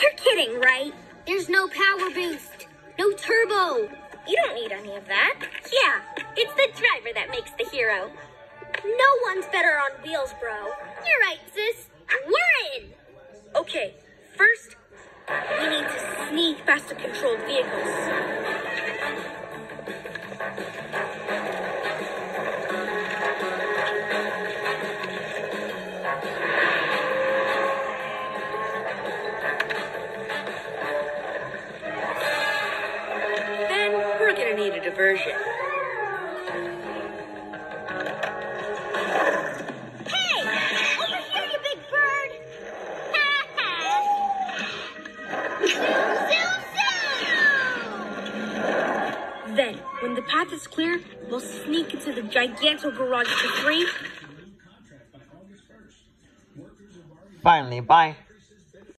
You're kidding, right? There's no power boost, no turbo. You don't need any of that. Yeah, it's the driver that makes the hero. No one's better on wheels, bro. You're right, sis. We're in. Okay, first, we need to sneak past the controlled vehicles. We're gonna need a diversion. Hey! Over here, you big bird! Then, when the path is clear, we'll sneak into the giganto garage for free. Finally, bye.